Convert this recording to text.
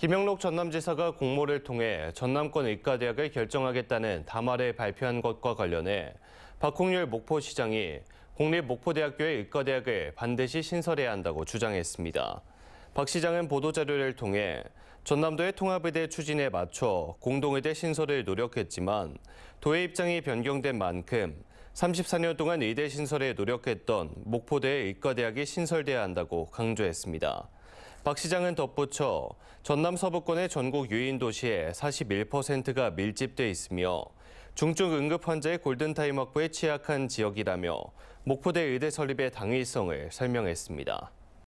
김영록 전남지사가 공모를 통해 전남권 의과대학을 결정하겠다는 담화를 발표한 것과 관련해 박홍률 목포시장이 공립 목포대학교의 의과대학을 반드시 신설해야 한다고 주장했습니다. 박 시장은 보도자료를 통해 전남도의 통합의대 추진에 맞춰 공동의대 신설을 노력했지만 도의 입장이 변경된 만큼 34년 동안 의대 신설에 노력했던 목포대의 의과대학이 신설돼야 한다고 강조했습니다. 박 시장은 덧붙여 전남 서부권의 전국 유인 도시의 41%가 밀집돼 있으며 중증 응급 환자의 골든타임 확보에 취약한 지역이라며 목포대 의대 설립의 당위성을 설명했습니다.